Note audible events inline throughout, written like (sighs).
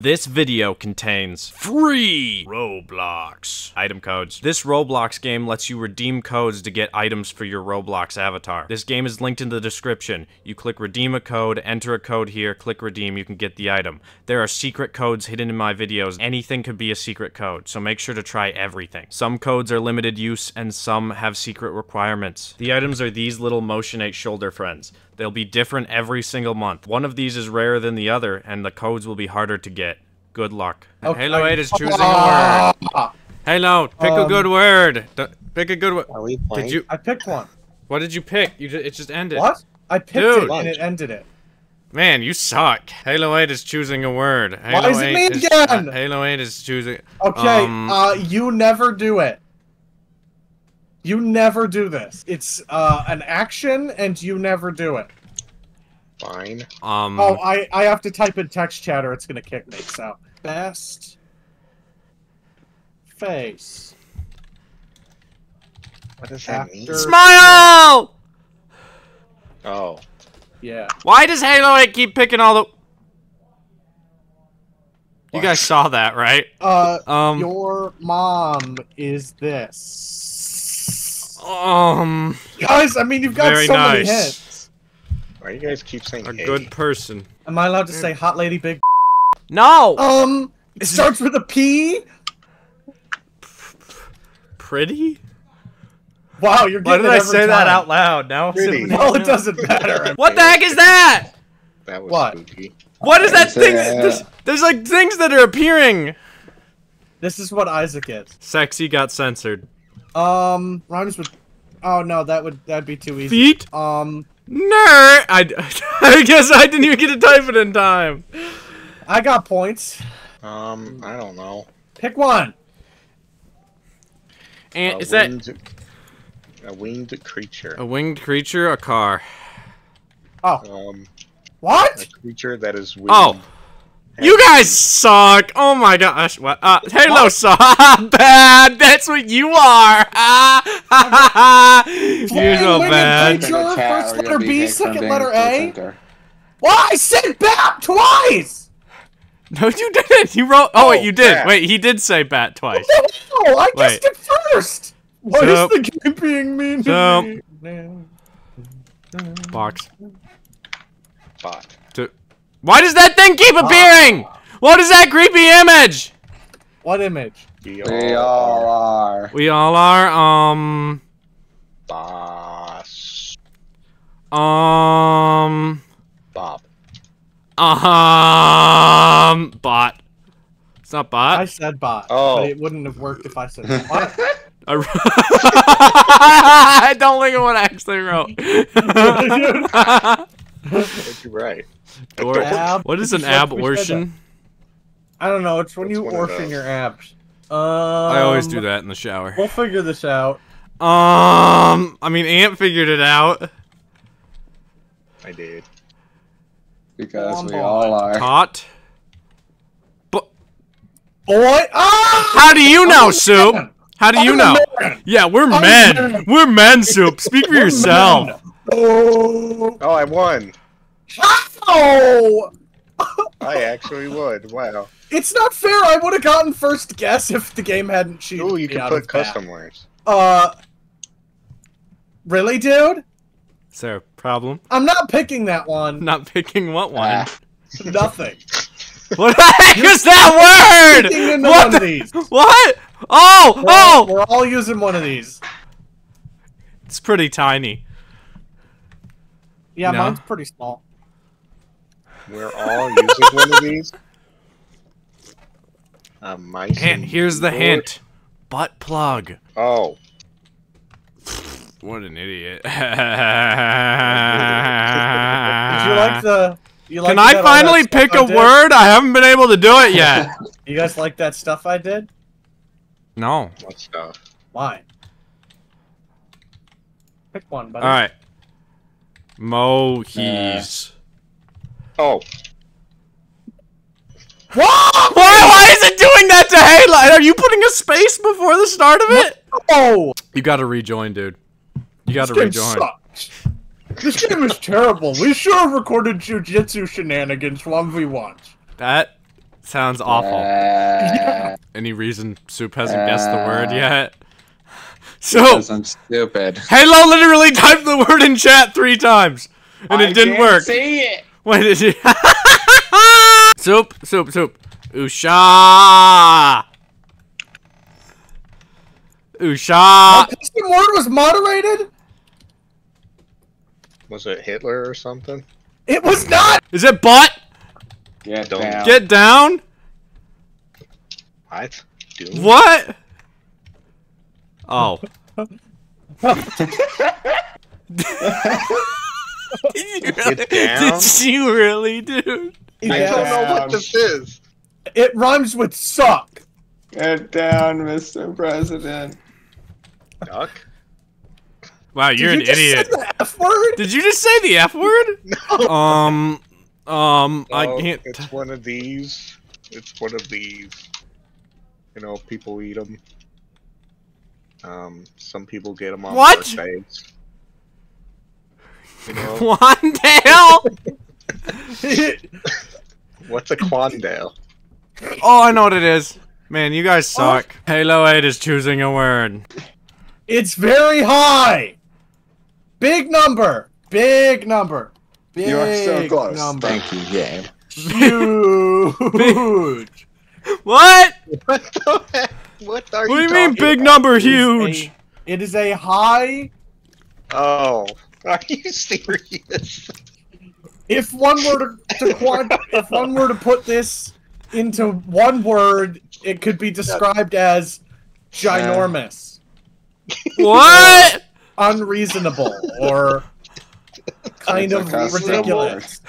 This video contains free Roblox item codes. This Roblox game lets you redeem codes to get items for your Roblox avatar. This game is linked in the description. You click redeem a code, enter a code here, click redeem, you can get the item. There are secret codes hidden in my videos. Anything could be a secret code, so make sure to try everything. Some codes are limited use and some have secret requirements. The items are these little Moshinate shoulder friends. They'll be different every single month. One of these is rarer than the other, and the codes will be harder to get. Good luck. Okay. Halo 8 is choosing a word. Halo, pick a Um, good word. Pick a good word. Are we playing? Did you? I picked one. What did you pick? You just, it just ended. What? I picked Dude. it and it ended it. Man, you suck. Halo 8 is choosing a word. Halo is it 8 me is- again? Halo 8 is choosing. Okay, Um, uh, you never do it. You never do this. It's uh, an action, and you never do it. Fine. Um. Oh, I, I have to type in text chat or it's gonna kick me. So best face. What does that mean? After- Smile! Oh. Yeah. Why does Halo 8 keep picking all the. You guys saw that, right? Uh, Um. your mom is this. Um. Guys, I mean, you've got Very so many heads. hints. Why do you guys keep saying A hey? good person. Am I allowed to say hot lady big? No! Um, it starts with a P. Pretty? Wow, you're Why getting did it I every say that out loud? Now Pretty. Well, it doesn't matter. (laughs) What the heck is that? That was What? spooky. What is that thing? uh, There's, there's like things that are appearing. This is what Isaac is. Sexy got censored. Um, rhymes with. Oh no, that would that'd be too easy. Feet? Um, Nerd. I, (laughs) I guess I didn't even get to type it in time. I got points. Um, I don't know. Pick one. And a is that a winged creature? a winged creature? A car? Oh, Um, what? a creature that is winged. Oh. You guys suck! Oh my gosh! What? Uh, Halo What? suck! (laughs) bad! That's what you are! Ha ha ha! You're so bad. creature. In the chat, first letter B, second letter a A? presenter. Why? I said bat twice. No, you didn't! You wrote. Oh, wait, Oh, you did! bat. Wait, he did say bat twice. No, I Wait. guessed it first. Why Nope. is the game being mean to Nope. me? now? Box. Bot. To- Why does that thing keep appearing? What is that creepy image? What image? We We all are. We all are, um. boss. Um. Bob. Um. Bot. It's not bot. I said bot, Oh. but it wouldn't have worked if I said (laughs) bot. I (laughs) don't look at what I actually wrote. (laughs) But you're right. (laughs) Or- Ab- what is an Just like abortion? I don't know. It's when What's you one orphan your abs. Um, I always do that in the shower. We'll figure this out. Um. I mean, Ant figured it out. I did. Because we Come all on. are. Hot. Boy, ah! How do you know, I'm Soup? man. How do you I'm a know? man. Yeah, we're I'm men. man. We're men, Soup. Speak for We're yourself. Men. Oh, Oh, I won. how? I actually would. Wow. It's not fair. I would have gotten first guess if the game hadn't cheated. Ooh, you me can out put of that. custom words. Uh, really, dude? Is there a problem? I'm not picking that one. (laughs) Not picking what one? Ah, Nothing. (laughs) What the heck is that word? What one the? of these. What? Oh, We're all, oh! we're all using one of these. It's pretty tiny. Yeah, No. mine's pretty small. We're all using one of these. A mice. And here's the hint. Butt plug. Oh, What an idiot. Did you like the? You like Can I that- all that finally pick I a word? I haven't been able to do it yet. (laughs) (laughs) You guys like that stuff I did? no. what stuff? Why? Pick one, buddy. All right. Mohies. Oh, Whoa! Why, why is it doing that to Halo? Are you putting a space before the start of it? Oh! You gotta rejoin, dude. You gotta This game rejoin. sucks. This game is terrible. We sure have recorded jujitsu shenanigans 1v1s. That Sounds awful. Uh, Any reason Soup hasn't guessed the word yet? Soup! because I'm stupid. Halo literally (laughs) typed the word in chat three times, and it didn't can't work. See it. Wait, did you? (laughs) soup, soup, soup. Usha. Usha. Oh, Custom word was moderated. Was it Hitler or something? It was not. Is it butt? Get Don't down. Get down. What? Doom? What? Oh. (laughs) (laughs) Did you really, Get down? Did you really, dude? I Yeah. don't know what this is. It rhymes with suck. Get down, Mr. President. Duck? Wow, you're Did an you just idiot. Say the F word? Did you just say the F word? (laughs) No. Um, um, I can't. It's one of these. It's one of these. You know, people eat them. Um, some people get them on What? birthdays. You know, (laughs) Wandale? (laughs) what's a Quandale? oh, I know what it is. Man, you guys suck. Halo 8 is choosing a word. It's very high. Big number. Big number. Big You are so close. Number. Thank you, game. Huge. (laughs) What? What the heck? What are What do you you mean big about? number It is huge? a- It is a high. Oh, (laughs) are you serious? If one were to, to quant, if one were to put this into one word, it could be described as ginormous, What? unreasonable, or kind of ridiculous.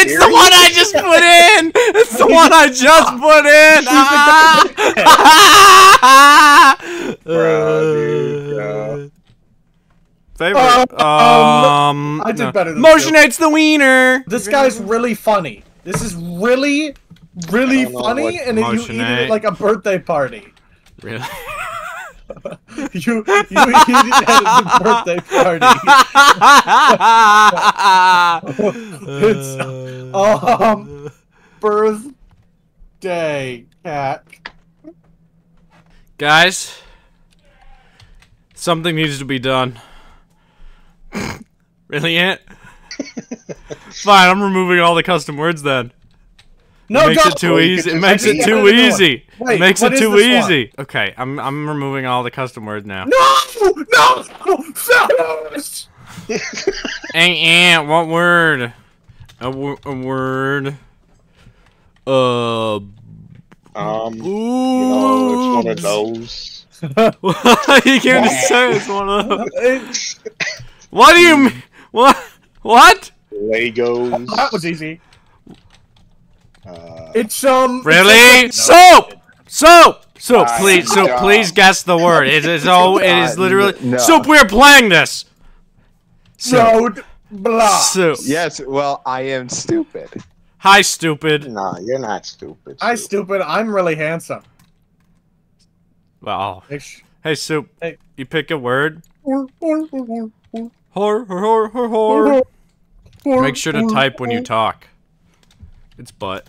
It's the one I just put in. It's the one I just (laughs) put in. Ah! Bro, dude, no. Favorite? Um, I did no. better than Moshinates the wiener. This guy's really funny. This is really, really I don't know funny, what and you eat Moshinate. it like a birthday party. Really? (laughs) You you eat it at a birthday party. (laughs) It's, um, birthday cat. Guys, something needs to be done. (laughs) really, Ant? Fine, I'm removing all the custom words then. No, it makes don't. it too easy. It makes it too easy. Wait, it makes what it is too this one? easy. Okay, I'm I'm removing all the custom words now. No, no, finish. Hey, Ant, what word? A, a word. Uh. Um, you know, it's one of boobs. those. (laughs) you can't just say it's one of those. What do you mean? What? What? Legos. that was easy. Uh, It's um. Really? it's like- Soap! Soap! Soap, please, soap, stop. please guess the word. It is (laughs) oh, it is literally no. Soap, we're playing this! Soap. Road block. Soap. Yes, well, I am stupid. Hi, stupid. nah, you're not stupid. I Soup. stupid. I'm really handsome. Well, Ish. hey, Soup, Hey. you pick a word. (laughs) Make Hor, hor, hor, hor, hor. Make sure to type when you talk. It's butt.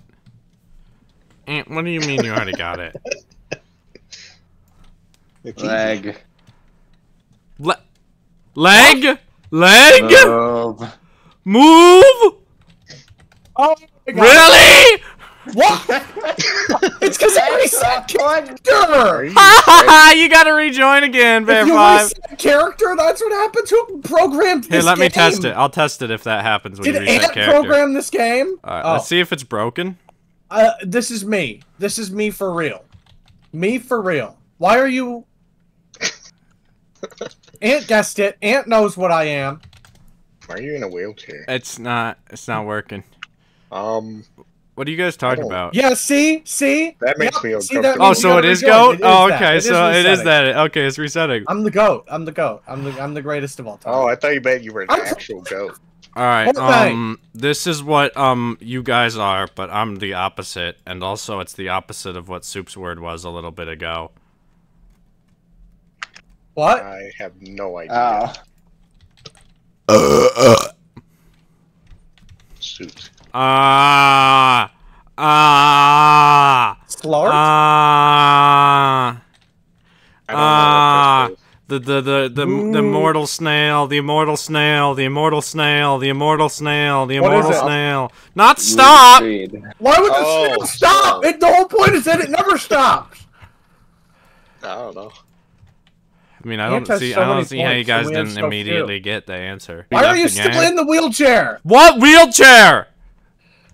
What do you mean you already got it? It's. Leg. Le- leg? Leg? Move. Move? Oh my god. Really? What? it's because I reset character. you gotta rejoin again, Bear you 5. reset character, that's what happens. Who programmed this Here, let me test it. I'll test it if that happens when Did you reset Ant character. program this game? Alright, oh, let's see if it's broken. Uh, this is me. This is me for real. Me for real. Why are you? (laughs) Ant guessed it. Ant knows what I am. Why are you in a wheelchair? It's not. It's not working. Um, What are you guys talking about? Yeah. See. See. That makes Yep, me see, uncomfortable. that Oh, so it gotta is rejoin. goat. It is Oh, that. okay. It is so it is that. Okay, it's resetting. I'm the goat. I'm the goat. I'm the I'm the greatest of all time. Oh, I thought you meant you were an I'm- actual goat. All right. Fortnite. Um, this is what um you guys are, but I'm the opposite, and also it's the opposite of what Soup's word was a little bit ago. What? I have no idea. Suit. Ah, Ah. Slart? Ah. I don't know Ah. What this is. The the the the, the immortal snail, the immortal snail, the immortal snail, the immortal snail, the immortal snail. Not stop. Read. Why would the Oh, snail stop? It, the whole point is that it never stops. I don't know. I mean, I don't see. so I don't see how you guys and we have didn't so immediately get the answer. Why are you still game? in the wheelchair? What wheelchair?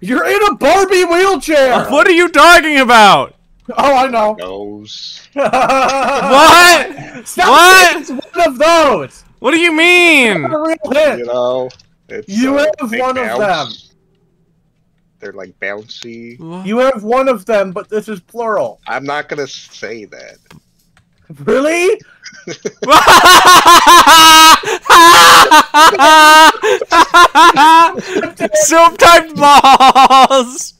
You're in a Barbie wheelchair. What are you talking about? Oh, I know. Nose. (laughs) What? Stop What? It's one of those. What do you mean? A real hit. You know. It's, You uh, have they one of them. They're like bouncy. You have one of them, but this is plural. I'm not gonna say that. Really? (laughs) (laughs) Soup typed balls.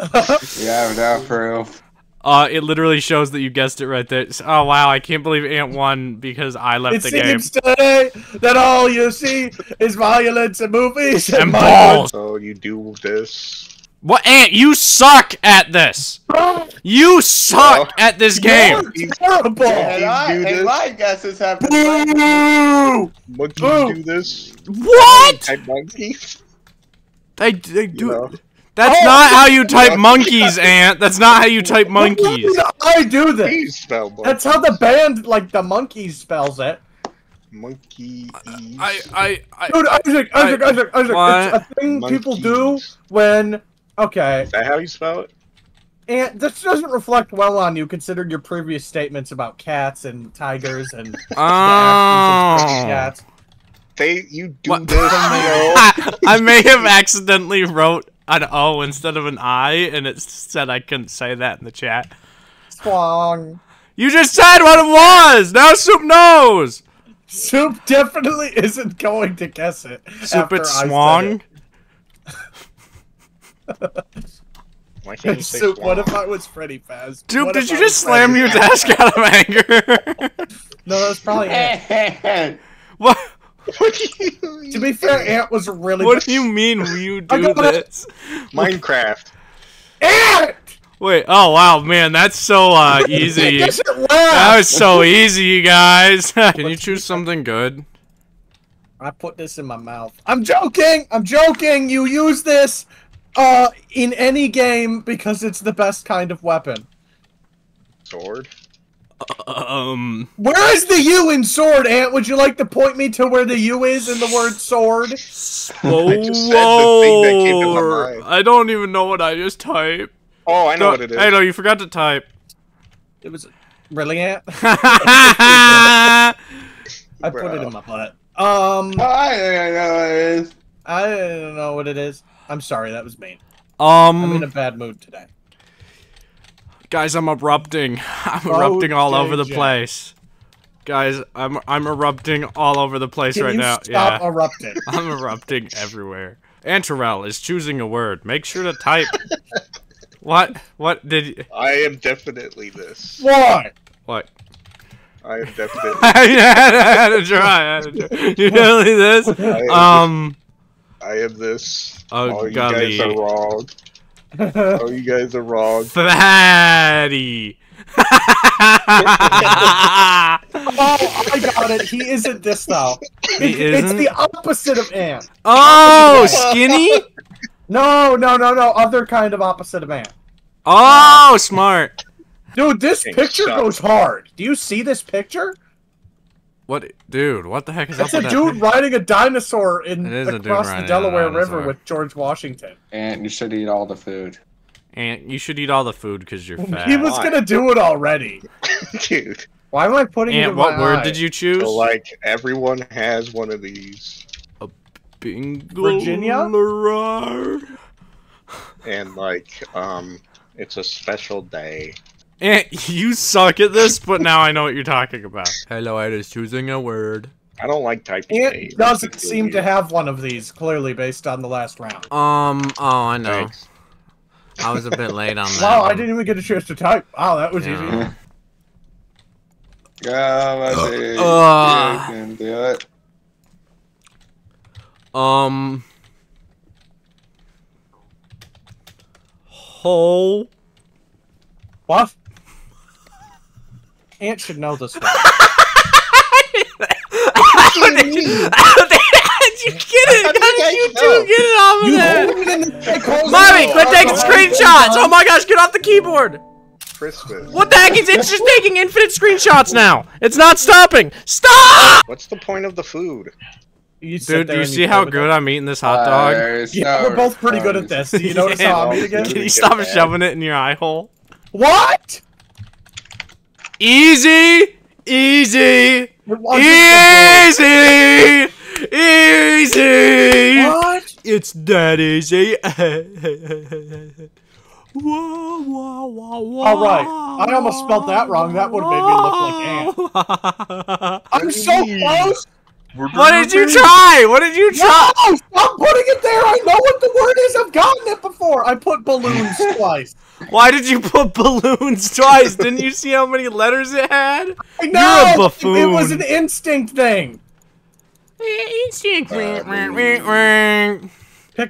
Yeah, without proof. Uh, it literally shows that you guessed it right there. Oh wow, I can't believe Ant won because I left It the game. It seems today that all you see is violence and movies And (laughs) my balls. So you do this. What, Ant? You suck at this. (laughs) You suck at this game. You're terrible. And I- and and my guesses have Boo! Monkeys Boo. do this. What? Type monkeys. They, they You do. know? That's Oh, not how you type monkeys, Ant. That's not how you type monkeys. I do this. Please spell monkeys. That's how the band, like the monkeys, spells it. Monkey. I, I, I. Dude, Isaac, Isaac, I- Isaac, Isaac. what? It's a thing people do when. Okay, Is that how you spell it? and this doesn't reflect well on you, considering your previous statements about cats and tigers and the oh. actions of Oh. cats. They you do What? this, (laughs) you know. I may have accidentally wrote an O instead of an I, and it said I couldn't say that in the chat. Swong. You just said what it was. Now Soup knows. Soup definitely isn't going to guess it. Soup after it I (laughs) swung. Why can't you say Soup, what if? I was Freddy Faz? Soup, did you I just was Freddy slam your desk out of anger? (laughs) (laughs) No, that was probably Ant. what? (laughs) What do you mean? To be fair, Ant was really. What do you mean you (laughs) do got it. this? Minecraft. Ant! Wait, oh wow, man, that's so uh easy. (laughs) Yes, it was. That was so easy, you guys. Can you choose something good? I put this in my mouth. I'm joking. I'm joking. You use this uh in any game because it's the best kind of weapon. Sword. Um, Where is the U in sword, Ant? Would you like to point me to where the U is in the word sword? whoa, I just said the thing that came to my mind. I don't even know what I just typed. Oh, I know what it is. I know you forgot to type. It was really Ant. (laughs) I put it in my butt. Um, I think I know what it is. I don't know what it is. I'm sorry, that was mean. Um. I'm in a bad mood today. Guys, I'm erupting. (laughs) I'm Oh, erupting all over the place. Guys, I'm I'm erupting all over the place Can right you now. stop yeah. erupting? (laughs) I'm erupting everywhere. Antarel is choosing a word. Make sure to type. (laughs) what? What did? You... I am definitely this. What? What? I am definitely. I had to try. I had to try. You really this? I am, Um. I am this. Oh, All you guys are wrong. Oh, you guys are wrong. Fatty. (laughs) Oh, I got it. He isn't this though. He It's isn't? the opposite of Ant. oh, skinny. No, no, no, no. Other kind of opposite of Ant. Oh, smart. Dude, this Fucking picture suck. goes hard. Do you see this picture? What, dude? What the heck is that? It's up a dude that? riding a dinosaur in It is a dude across the Delaware River with George Washington. And you should eat all the food. And you should eat all the food because you're fat. He was Why? gonna do it already. (laughs) Dude. Why am I putting it Ant, in what my word eye? did you choose? So, like, everyone has one of these. A Bingo. Virginia? And, like, um, it's a special day. Ant, (laughs) you suck at this, but now I know what you're talking about. Hello, I was choosing a word. I don't like typing It days. doesn't It's seem to have one of these, clearly based on the last round. Um, oh, I know. Thanks. I was a bit (laughs) late on that. Wow, I didn't even get a chance to type. Wow, that was Yeah. easy. Go, Wesley. Ugh. you can do it. Um. hole. What? Ant should know this (laughs) one. (laughs) How did you, how did you get it? How did you two get it off of You there? hold it in the dick holes Mommy, quit taking screenshots! Oh my gosh, get off the keyboard! Christmas. What the heck? It's, it's just taking infinite screenshots now. It's not stopping. Stop! What's the point of the food? You Dude, do you see how good it. I'm eating this hot dog? There's Yeah, no we're both pretty good at this. Do you notice (laughs) Yeah. how I'm eating Can you stop shoving it in your eye hole? What? Easy! Easy! Easy! Easy! What? It's that easy. (laughs) Whoa, whoa, whoa, whoa. All right. I almost spelled that wrong. That would've made me look like I'm so close. What did you try? What did you try? No, stop putting it there. I know what the word is. I've gotten it before. I put balloons (laughs) twice. Why did you put balloons (laughs) twice? Didn't you see how many letters it had? I know. You're a buffoon. It was an instinct thing. Instinct. Pick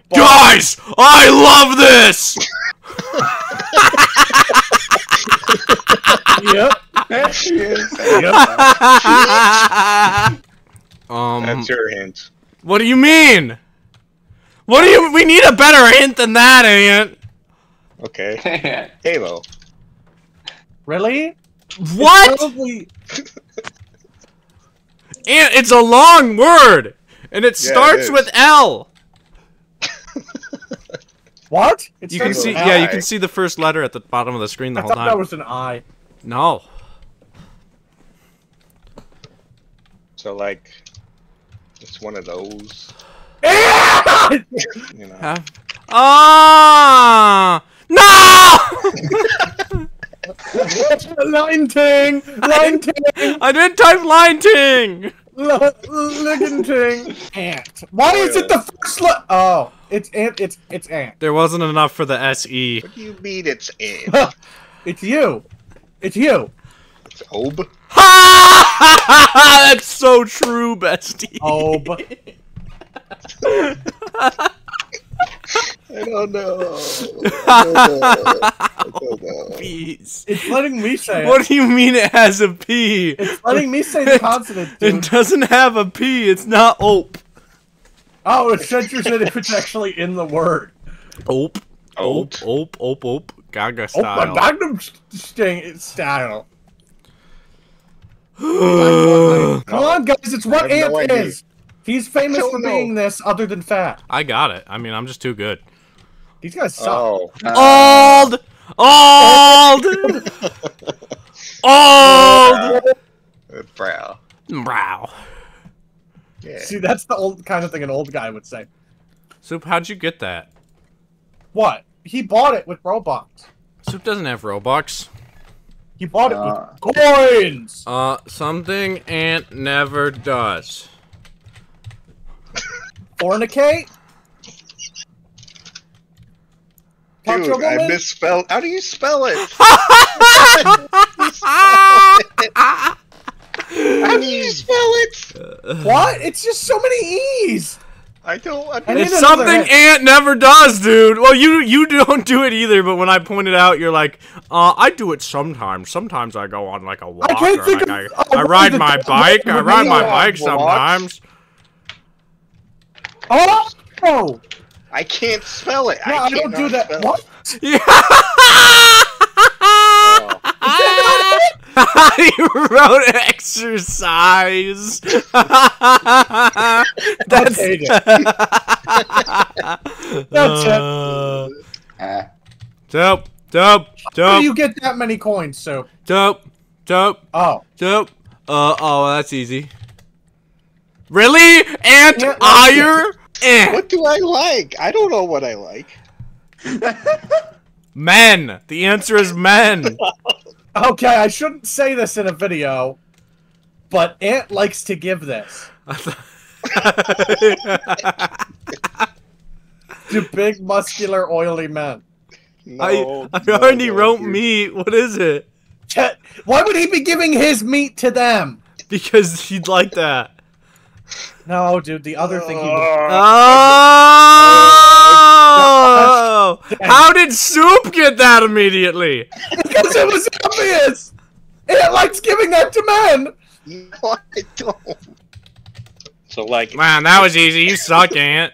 ball. Guys, I love this. Yep. There she is. um, That's your hint. what do you mean? What do you? We need a better hint than that, Ant. Okay. (laughs) Halo. Really? What? Probably. (laughs) Ant, it's a long word, and it Yeah, starts is. with L. (laughs) What? It You can see, yeah, I. you can see the first letter at the bottom of the screen the I whole thought that was an I. No. So like, it's one of those. You know. Have- Ah! No! Line ting! Line ting! I didn't type line ting. Liggin ting! Ant. Why oh, is it the first le- Oh, it's ant. It's it's ant. There wasn't enough for the SE. What do you mean it's in? (laughs) it's you. It's you. It's Ob? Ha! That's so true, bestie. Oh, (laughs) but (laughs) I don't know. I don't know. I don't know. Peas. it's letting me say it. What do you mean it has a P? It's letting me say the consonant, It doesn't have a P. It's not ope. Oh, it censors it if it's actually in the word. Ope. Ope. Ope. Ope. Ope. Ope. Gaga Oh, my style. magnum sting style. (sighs) Come on, guys, it's what I ant no is. He's famous for know. being this, other than fat. I got it. I mean, I'm just too good. These guys suck. Oh. Old. Old. (laughs) Old. Uh, brow. Yeah. See, that's the old kind of thing an old guy would say. Soup, how'd you get that? What? He bought it with Robux. Soup doesn't have Robux. He bought it Uh. with coins. Uh, something Ant never does. Fornicate. Dude, a I woman? misspelled. (laughs) How do you spell it? How do you spell it? What? It's just so many E's. I don't I need understand. It's something hint. Ant never does, dude. Well, you you don't do it either, but when I point it out, you're like, uh, I do it sometimes. Sometimes I go on like a walk. can't think like, of- I, I ride my bike. I ride my bike Walks? sometimes. Oh! Oh! I can't spell it. Yeah, I, don't do that. spell What? Yeah. it. (laughs) you wrote exercise. (laughs) That's hate it. (laughs) That's it. uh, Ah. Dope, dope, How do you get that many coins, so? dope, dope, Oh. dope. Uh oh, that's easy. Really? Ant Yeah, ire? Eh. What do I like? I don't know what I like. (laughs) Men. The answer is men. (laughs) Okay, I shouldn't say this in a video, but Ant likes to give this (laughs) to big, muscular, oily men. No, I, I no, already no, wrote dude. meat. What is it? Ch- Why would he be giving his meat to them? Because he'd like that. No, dude, the other thing he would... Uh, Oh! Oh! How did Soup get that immediately? Because it was obvious. It likes giving that to men. No, I don't. So like, Man, that was easy. You suck, Ant.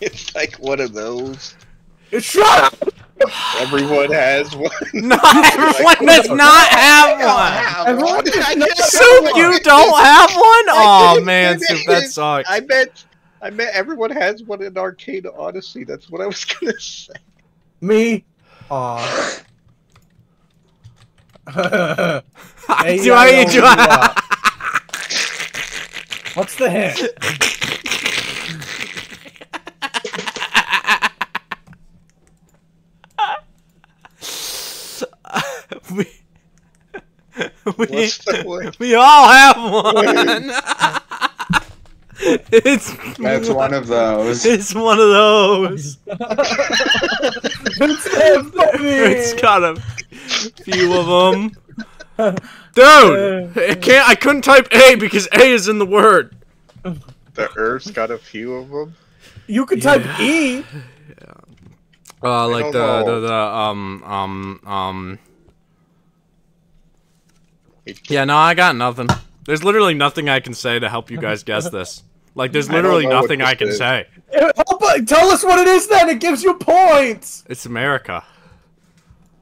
it's like one of those. Shut up. Everyone has one. (laughs) No, everyone does not (laughs) have one. Everyone does not Soup, you don't (laughs) have one? Oh didn't man, say Soup, that that. sucks. I meant, I meant everyone has one in Arcade Odyssey. That's what I was gonna say. Me. Aw. Hey, do I? Do I? What's the hint? (laughs) we, (laughs) we, What's the one? we all have one. (laughs) it's That's one of those. It's one of those. It's so. It's got a few of them. Dude, I can't. I couldn't type A because A is in the word. The Earth's got a few of them. You could type E. Uh, like the, the the um um um. Yeah, no, I got nothing. There's literally nothing I can say to help you guys guess this. Like, there's (laughs) literally know what nothing I can is. say. Help, tell us what it is then. It gives you points. It's America.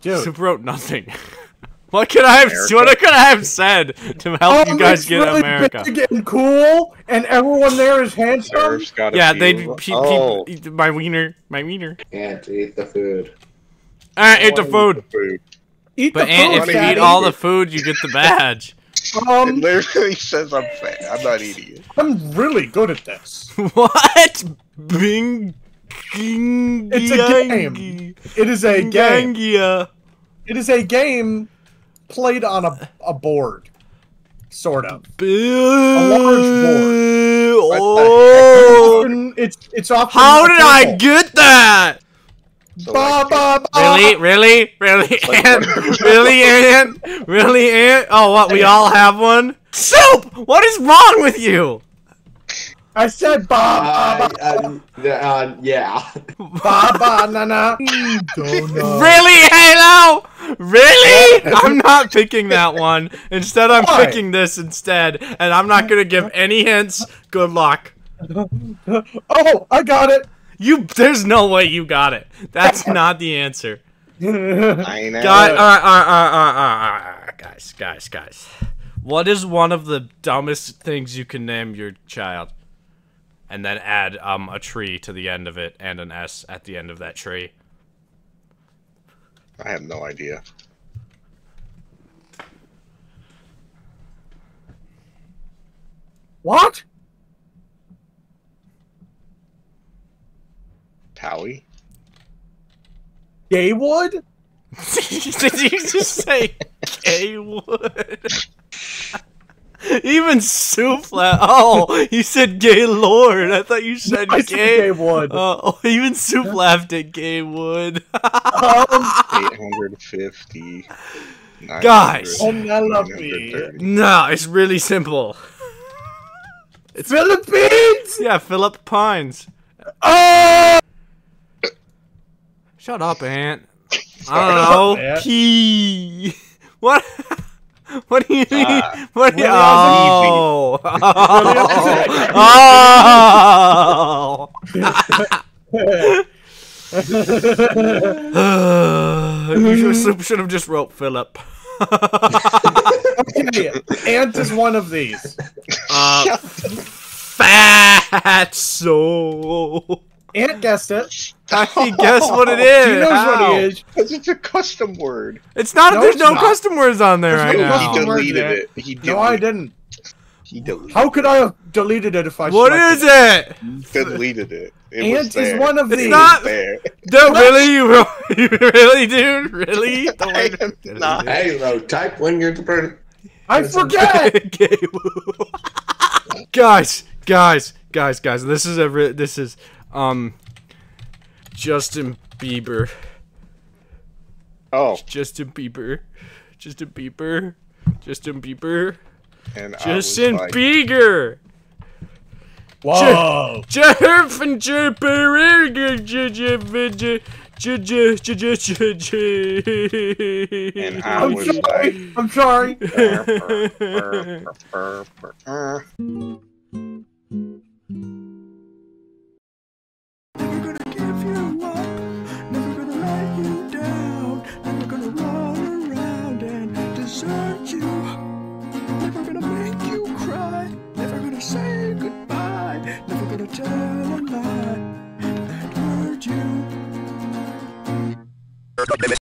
Dude. Soup wrote nothing. (laughs) what could I have? America? What could I have said to help you Um, guys get really America? big and cool, and everyone there is The handsome. Earth's got a Yeah, they of 'em. pe- oh, people my wiener, my wiener. Can't eat the food. Ah, eat the I food. want food. Eat But the Ant, food, if you eat all the food, you get the badge. (laughs) It Um, literally says I'm fat. I'm not eating it. I'm really good at this. (laughs) what? Bing. It's a game. It is a game. It is a game played on a, a board, sort of. A large What the Oh. Often- It's it's often. How did I get that? So, Ba, like, ba, ba. Really, really, really, like Ant? what- really, (laughs) Ant? Really, Ant? Oh, what? We all have one. Soup! What is wrong with you? I said ba Uh, ba uh, uh, yeah. ba ba na na. (laughs) Really, Halo? Really? I'm not picking that one. Instead, I'm Why? picking this instead, and I'm not gonna give any hints. Good luck. (laughs) Oh, I got it. You, there's no way you got it. That's (laughs) not the answer. I know. Guys, uh, uh, uh, uh, uh, uh, guys, guys, guys. What is one of the dumbest things you can name your child? And then add um a tree to the end of it and an S at the end of that tree. I have no idea. what? Towie? Gaywood? (laughs) Did you just say gay wood? Even Souffle. Oh, you said gay lord. I thought you said I said gay. Gaywood. Uh, oh, even Soup laughed at gay wood. Um, 850. Guys. 900, Oh, Penelope. no, it's really simple. It's Philippines. Yeah, Philip Pines. Oh, Shut up, Ant. I don't know. Ant. P. (laughs) What? What do you mean? Ah. what do you? Willie Oh. (laughs) oh. (laughs) you should, should have just wrote Philip. okay. Ant is one of these. Uh, fat so. Ant guessed it. How can guess what it is? (laughs) He knows what How? he is. Because it's a custom word. It's not. No, there's it's no not. custom words on there There's right no now. He custom words deleted there. it. He deleted No, I didn't. He deleted How could I have deleted it if I? What is selected it? it. Deleted it. It was Ant there. is one of It's these. It not- there. Dude, really? You, wrote, (laughs) you really, dude? Really? (laughs) The I word- am not. Hey, though, type when you're the person. I forget. Gay woo. guys, guys, guys, guys. This is a. Re- this is um. Justin Bieber. Oh, Justin Bieber. Justin Bieber. Justin Bieber. and Justin I was like, Bieber. Whoa. Jeff and Jeff and And I I'm was sorry. like, I'm sorry.